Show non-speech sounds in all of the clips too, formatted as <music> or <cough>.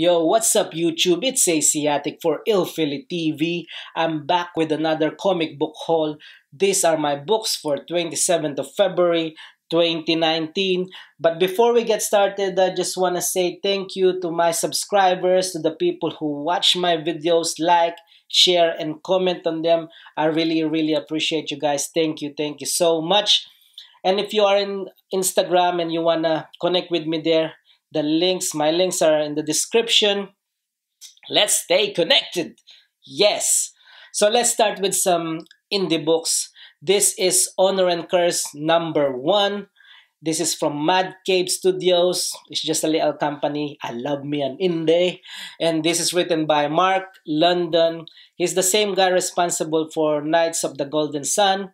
Yo, what's up YouTube? It's Aziatik for Ilphilly TV. I'm back with another comic book haul. These are my books for 27th of February 2019. But before we get started, I just want to say thank you to my subscribers, to the people who watch my videos, like, share, and comment on them. I really, really appreciate you guys. Thank you, thank you so much. And if you are in Instagram and you want to connect with me there, the links, my links are in the description. Let's stay connected. Yes. So let's start with some indie books. This is Honor and Curse number one. This is from Mad Cave Studios. It's just a little company. I love me an indie. And this is written by Mark London. He's the same guy responsible for Knights of the Golden Sun.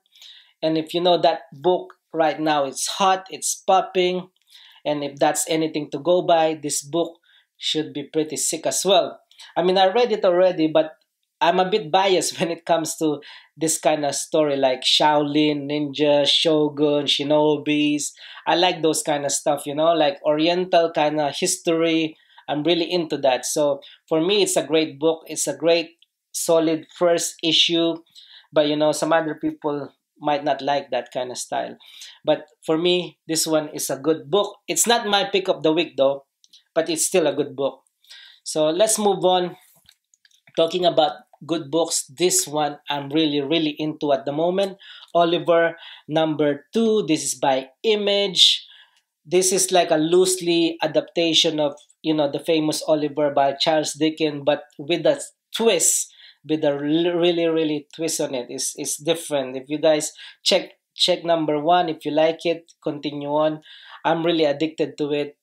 And if you know that book right now, it's hot, it's popping. And if that's anything to go by, this book should be pretty sick as well. I mean, I read it already, but I'm a bit biased <laughs> when it comes to this kind of story like Shaolin, Ninja, Shogun, Shinobis. I like those kind of stuff, you know, like Oriental kind of history. I'm really into that. So for me, it's a great book. It's a great, solid first issue. But, you know, some other people might not like that kind of style. But for me, this one is a good book. It's not my pick of the week though, but it's still a good book. So let's move on. Talking about good books, this one I'm really, really into at the moment. Oliver number two. This is by Image. This is like a loosely adaptation of you know the famous Oliver by Charles Dickens, but with a twist with a really really twist on it. it is is different. If you guys check check number one if you like it continue on. I'm really addicted to it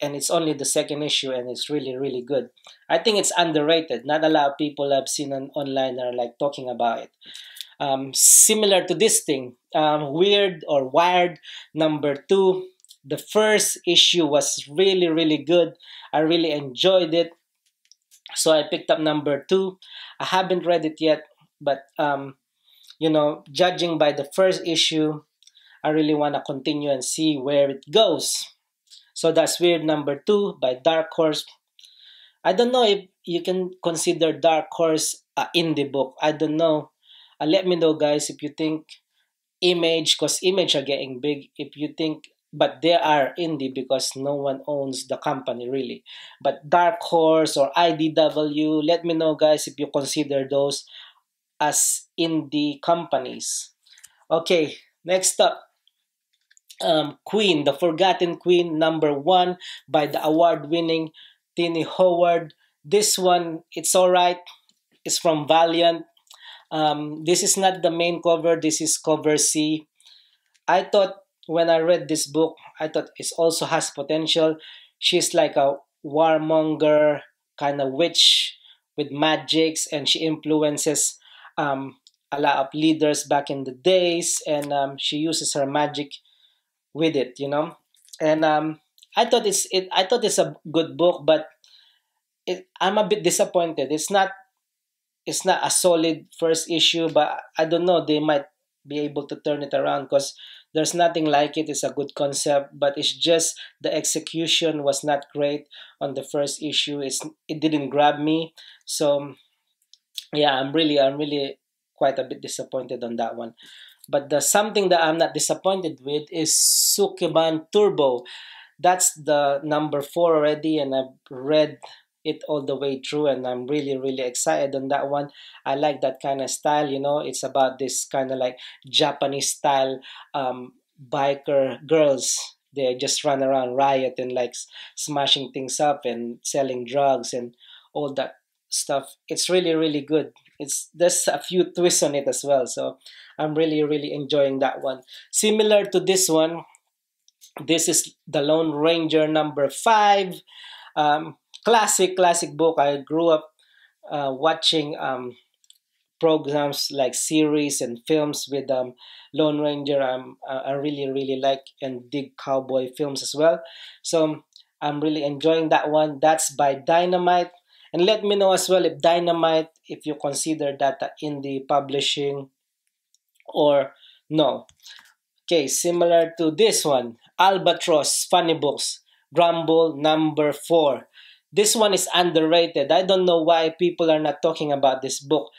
and it's only the second issue and it's really really good. I think it's underrated. Not a lot of people i've seen on, online are like talking about it. Um, similar to this thing um, weird or wired number two. The first issue was really really good. I really enjoyed it so I picked up number two. I haven't read it yet, but um, you know, judging by the first issue, I really want to continue and see where it goes. So that's Wyrd number two by Dark Horse. I don't know if you can consider Dark Horse a indie book. I don't know. Uh, let me know, guys, if you think Image, because Image are getting big. If you think but they are indie because no one owns the company really. But dark horse or idw let me know guys if you consider those as indie companies. Okay next up um, queen the forgotten queen number one by the award-winning Tini howard. This one it's all right. It's from valiant. Um, this is not the main cover. This is cover c. I thought when I read this book, I thought it also has potential. She's like a warmonger kind of witch with magics, and she influences um, a lot of leaders back in the days, and um, she uses her magic with it, you know. And um, I thought it's it. I thought it's a good book, but it, I'm a bit disappointed. It's not. It's not a solid first issue, but I don't know. They might be able to turn it around because there's nothing like it. It's a good concept but it's just the execution was not great on the first issue. It's it didn't grab me. So yeah i'm really i'm really quite a bit disappointed on that one. But the something that i'm not disappointed with is sukeban turbo. That's the number four already and i've read it all the way through and i'm really really excited on that one. I like that kind of style you know it's about this kind of like japanese style um, biker girls. They just run around riot and like smashing things up and selling drugs and all that stuff. It's really really good. It's there's a few twists on it as well so i'm really really enjoying that one. Similar to this one this is the lone ranger number five. Um, classic classic book. I grew up uh, watching um, programs like series and films with um, lone ranger. Um, i really really like and dig cowboy films as well. So i'm really enjoying that one. That's by dynamite. And let me know as well if dynamite if you consider that indie publishing or no. Okay similar to this one. Albatross funny books grumble number four This one is underrated. I don't know why people are not talking about this book.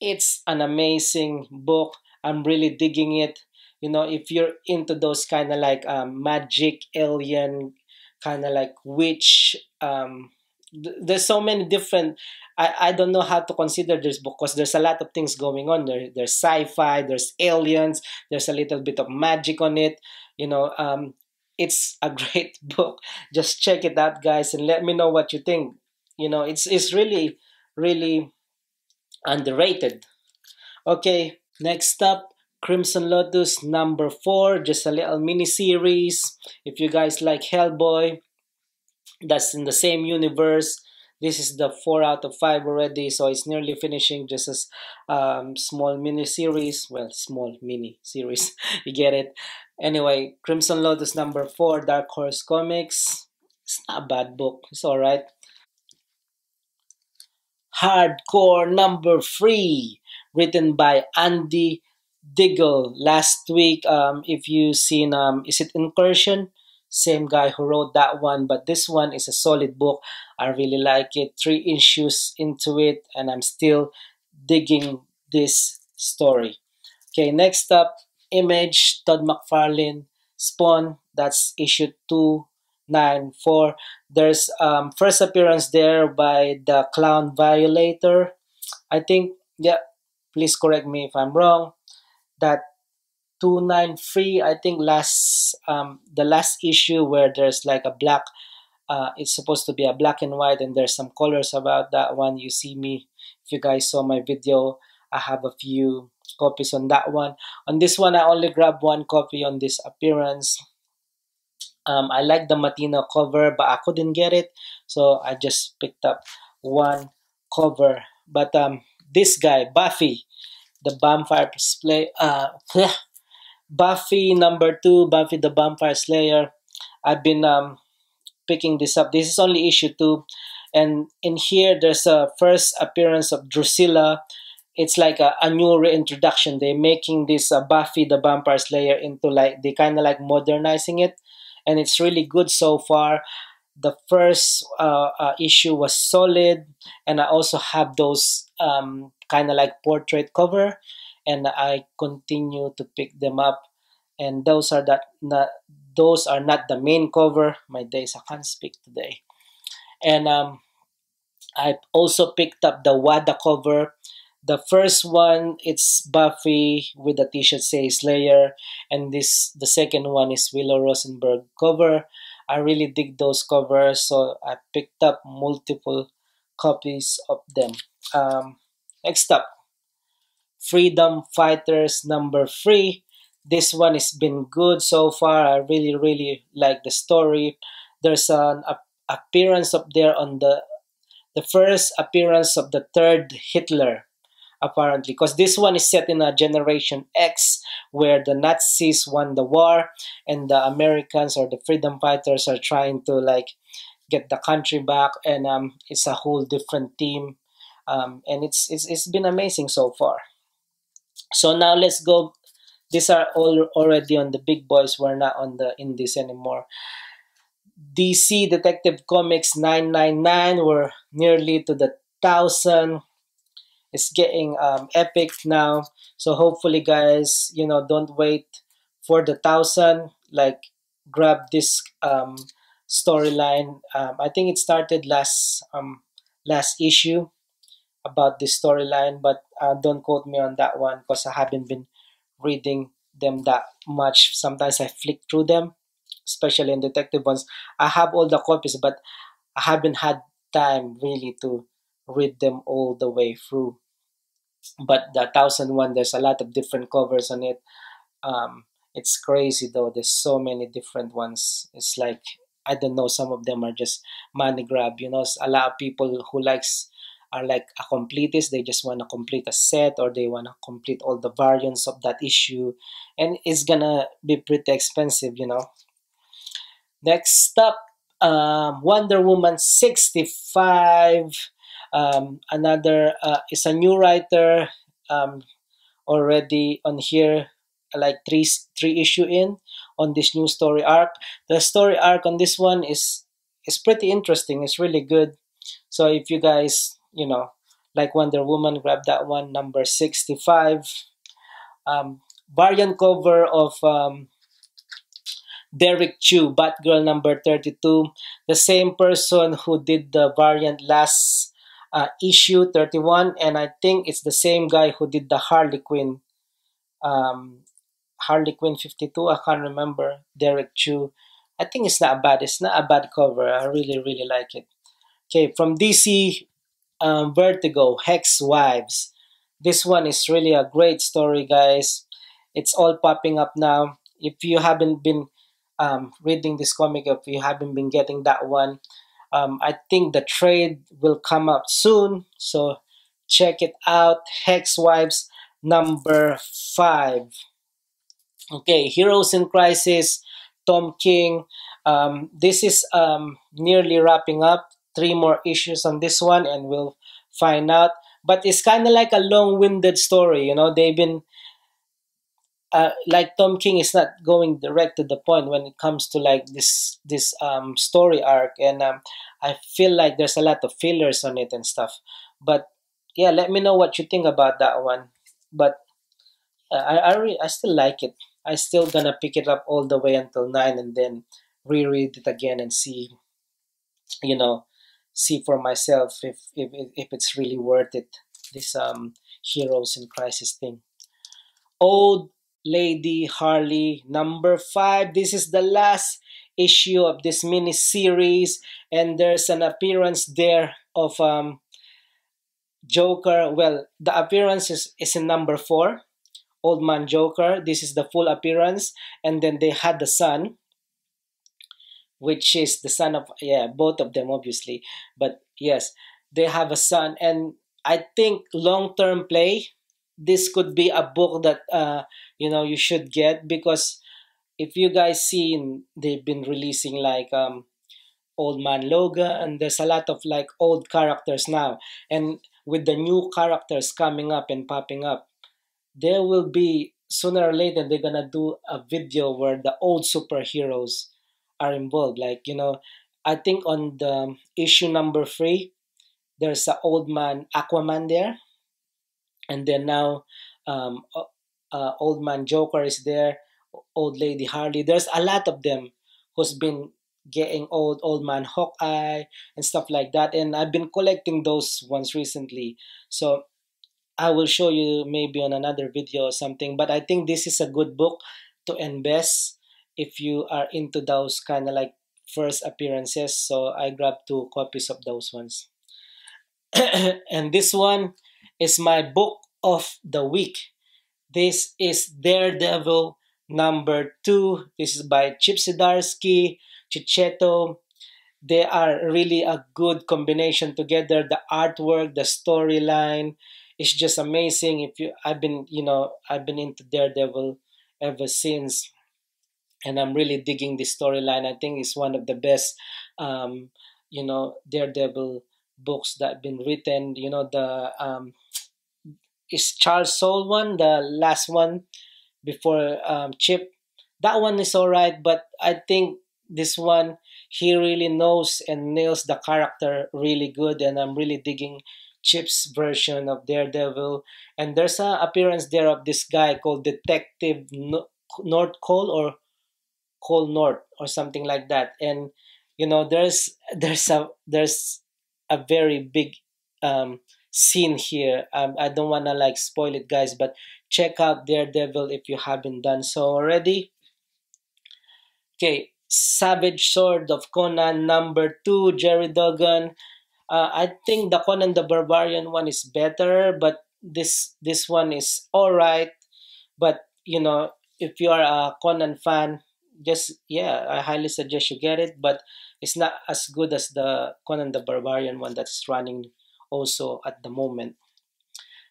It's an amazing book. I'm really digging it. You know, if you're into those kind of like um, magic, alien, kind of like witch, um, th- there's so many different. I, I don't know how to consider this book because there's a lot of things going on. There, there's sci-fi, there's aliens, there's a little bit of magic on it. You know, um, it's a <laughs> great book. Just check it out, guys, and let me know what you think. You know, it's it's really, really underrated. Okay, next up, Crimson Lotus number four, just a little mini series. If you guys like Hellboy, that's in the same universe. This is the four out of five already, so it's nearly finishing. Just a um, small mini series. Well, small mini series. <laughs> you get it. Anyway, Crimson Lotus number four, Dark Horse Comics. It's not a bad book. It's alright. Hardcore number three, written by Andy Diggle. Last week, um, if you seen, um, is it Incursion? Same guy who wrote that one, but this one is a solid book. I really like it. Three issues into it, and I'm still digging this story. Okay, next up, Image, Todd McFarlane, Spawn, that's issue 294. There's um, first appearance there by the Clown Violator. I think, yeah, please correct me if I'm wrong. That 293, I think last um, the last issue where there's like a black uh, it's supposed to be a black and white and there's some colors about that one you see me if you guys saw my video i have a few copies on that one. On this one, I only grabbed one copy on this appearance. Um, I like the Mattina cover, but I couldn't get it, so I just picked up one cover. But um, this guy, Buffy, the bonfire display uh, <laughs> Buffy number two, Buffy the Vampire Slayer. I've been um, picking this up. This is only issue two, and in here there's a first appearance of Drusilla it's like a, a new reintroduction. They're making this uh, Buffy the Vampire Slayer into like they kind of like modernizing it, and it's really good so far. The first uh, uh, issue was solid, and I also have those um, kind of like portrait cover, and I continue to pick them up. And those are that not those are not the main cover. My days I can't speak today, and um, I also picked up the Wada cover the first one it's Buffy with the t-shirt says Slayer, and this the second one is Willow Rosenberg cover. I really dig those covers, so I picked up multiple copies of them. Um, next up, Freedom Fighters number three. This one has been good so far. I really, really like the story. There's an appearance up there on the the first appearance of the third Hitler apparently because this one is set in a generation X where the Nazis won the war and the Americans or the freedom fighters are trying to like get the country back and um, it's a whole different team um, and it's, it's it's been amazing so far so now let's go these are all already on the big boys we're not on the indies anymore DC Detective Comics 999 we're nearly to the thousand it's getting um, epic now. So hopefully, guys, you know, don't wait for the thousand. Like, grab this um, storyline. Um, I think it started last um, last issue about this storyline, but uh, don't quote me on that one because I haven't been reading them that much. Sometimes I flick through them, especially in detective ones. I have all the copies, but I haven't had time really to read them all the way through but the thousand one there's a lot of different covers on it um, it's crazy though there's so many different ones it's like i don't know some of them are just money grab you know a lot of people who likes are like a completist they just want to complete a set or they want to complete all the variants of that issue and it's gonna be pretty expensive you know next up um, wonder woman 65 um, another uh, is a new writer um, already on here, like three three issue in on this new story arc. The story arc on this one is is pretty interesting. It's really good. So if you guys, you know, like Wonder Woman, grab that one, number 65. Um, variant cover of um, Derrick Chew, Batgirl number 32. The same person who did the variant last uh, issue 31, and I think it's the same guy who did the Harley Quinn. Um, Harley Quinn 52, I can't remember. Derrick Chew. I think it's not bad. It's not a bad cover. I really, really like it. Okay, from DC um, Vertigo, Hex Wives. This one is really a great story, guys. It's all popping up now. If you haven't been um, reading this comic, if you haven't been getting that one, um, I think the trade will come up soon. So check it out. Hex Wives number five. Okay, Heroes in Crisis, Tom King. Um, this is um, nearly wrapping up. Three more issues on this one, and we'll find out. But it's kind of like a long-winded story. You know, they've been uh, like Tom King is not going direct to the point when it comes to like this this um, story arc, and um, I feel like there's a lot of fillers on it and stuff. But yeah, let me know what you think about that one. But uh, I I, re- I still like it. I still gonna pick it up all the way until nine, and then reread it again and see, you know, see for myself if if if it's really worth it. This um heroes in crisis thing. Old Lady Harley number five. This is the last issue of this mini series, and there's an appearance there of um, Joker. Well, the appearance is, is in number four, Old Man Joker. This is the full appearance, and then they had the son, which is the son of yeah, both of them obviously, but yes, they have a son, and I think long term play. This could be a book that uh, you know you should get. Because if you guys seen they've been releasing like um old man logan and there's a lot of like old characters now. And with the new characters coming up and popping up there will be sooner or later they're gonna do a video where the old superheroes are involved like you know i think on the issue number three there's an old man aquaman there and then now um, uh, old man Joker is there, old lady Harley. There's a lot of them who's been getting old, old man Hawkeye and stuff like that. And I've been collecting those ones recently. So I will show you maybe on another video or something. But I think this is a good book to invest if you are into those kind of like first appearances. So I grabbed two copies of those ones. <coughs> and this one is my book of the week. This is Daredevil number two. This is by Chip Zdarsky, Checchetto. They are really a good combination together. The artwork, the storyline it's just amazing. If you, I've been, you know, I've been into Daredevil ever since, and I'm really digging this storyline. I think it's one of the best, um, you know, Daredevil books that have been written. You know, the um, is Charles Soule one, the last one before um, Chip. That one is alright, but I think this one he really knows and nails the character really good, and I'm really digging Chip's version of Daredevil. And there's an appearance there of this guy called Detective North Cole or Cole North or something like that. And you know, there's <laughs> there's a there's a very big um, scene here. Um, I don't want to like spoil it, guys, but check out Daredevil if you haven't done so already. Okay, Savage Sword of Conan number two, Gerry Duggan. Uh, I think the Conan the Barbarian one is better, but this this one is alright. But you know, if you are a Conan fan, just yeah, I highly suggest you get it. But it's not as good as the Conan the Barbarian one that's running also at the moment.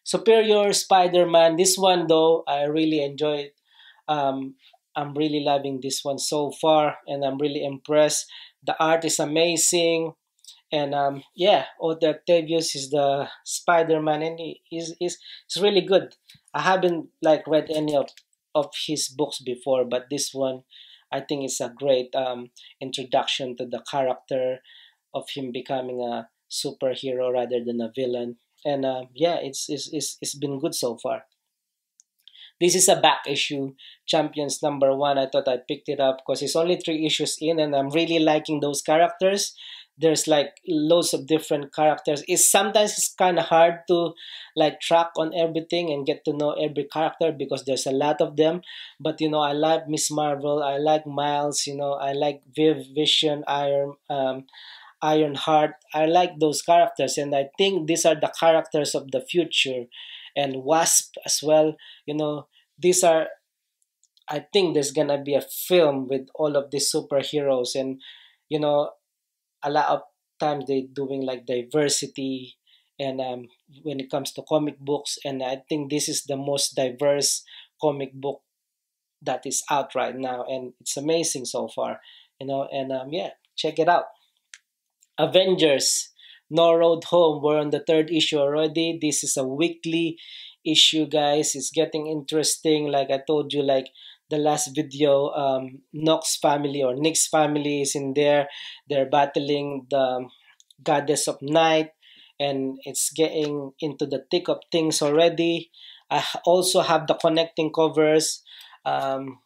Superior Spider-Man. This one though, I really enjoyed. Um, I'm really loving this one so far, and I'm really impressed. The art is amazing, and um, yeah, Otto Octavius is the Spider-Man, and he is is it's really good. I haven't like read any of of his books before, but this one I think it's a great um, introduction to the character of him becoming a superhero rather than a villain. And uh, yeah, it's, it's, it's, it's been good so far. This is a back issue, Champions number one. I thought I picked it up because it's only three issues in, and I'm really liking those characters there's like loads of different characters. It's sometimes it's kind of hard to like track on everything and get to know every character because there's a lot of them. But you know i like miss marvel i like miles you know i like viv vision iron um ironheart. I like those characters and i think these are the characters of the future. And wasp as well you know these are i think there's gonna be a film with all of these superheroes. And you know a lot of times they're doing like diversity and um, when it comes to comic books and i think this is the most diverse comic book that is out right now and it's amazing so far you know and um, yeah check it out. Avengers no road home we're on the third issue already. This is a weekly issue guys. It's getting interesting. Like i told you like the last video, um, Nox family or Nyx family is in there. They're battling the goddess of night, and it's getting into the thick of things already. I also have the connecting covers. Um,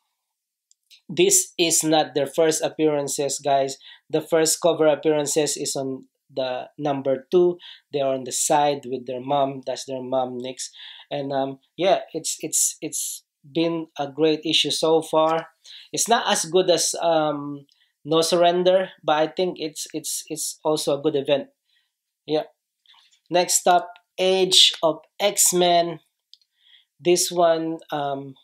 this is not their first appearances, guys. The first cover appearances is on the number two. They are on the side with their mom. That's their mom, Nyx. And um, yeah, it's it's it's been a great issue so far. It's not as good as um, No Surrender, but I think it's it's it's also a good event. Yeah. Next up, Age of X Men. This one, um,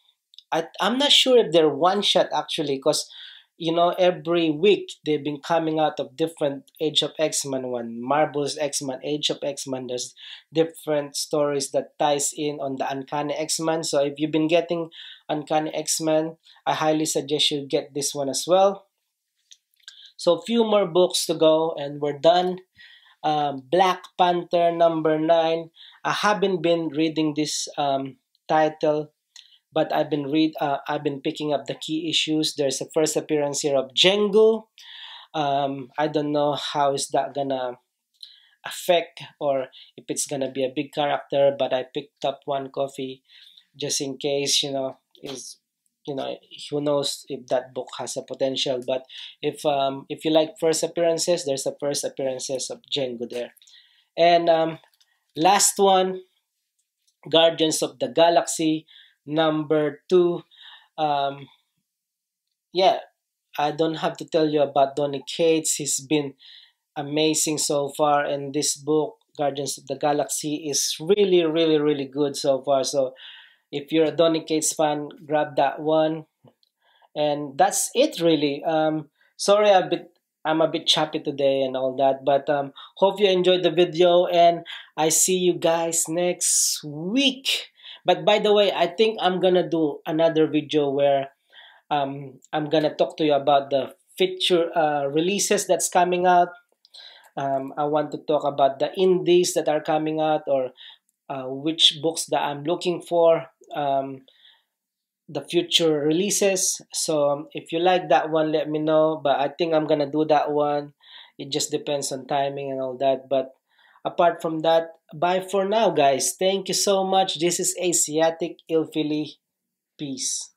I I'm not sure if they're one shot actually, because you know, every week they've been coming out of different Age of X-Men one. Marvel's X-Men, Age of X-Men, there's different stories that ties in on the Uncanny X-Men. So if you've been getting Uncanny X-Men, I highly suggest you get this one as well. So a few more books to go and we're done. Um, Black Panther number 9. I haven't been reading this um, title but I've been read uh, I've been picking up the key issues. There's a first appearance here of Jengu. Um, I don't know how is that gonna affect or if it's gonna be a big character, but I picked up one coffee just in case, you know, is you know who knows if that book has a potential but if um if you like first appearances there's a first appearances of Jengu there and um last one Guardians of the Galaxy Number two, um, yeah, I don't have to tell you about Donny Cates. He's been amazing so far, and this book, Guardians of the Galaxy, is really, really, really good so far. So, if you're a Donny Cates fan, grab that one. And that's it, really. Um, sorry, a bit I'm a bit choppy today and all that, but um, hope you enjoyed the video, and I see you guys next week. But by the way, I think I'm gonna do another video where um, I'm gonna talk to you about the feature uh, releases that's coming out. Um, I want to talk about the indies that are coming out or uh, which books that I'm looking for. Um, the future releases. So um, if you like that one, let me know. But I think I'm gonna do that one. It just depends on timing and all that. But apart from that, bye for now, guys. Thank you so much. This is Asiatic Ilfili. Peace.